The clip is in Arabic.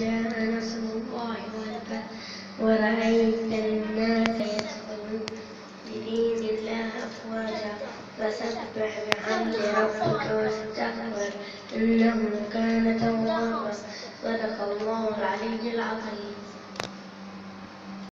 جاء نصر الله والفتح ورأيت الناس يدخلون في دين الله أفواجا. فسبح بحمد ربك واستغفر إنه كان توابا. صدق الله العلي العظيم.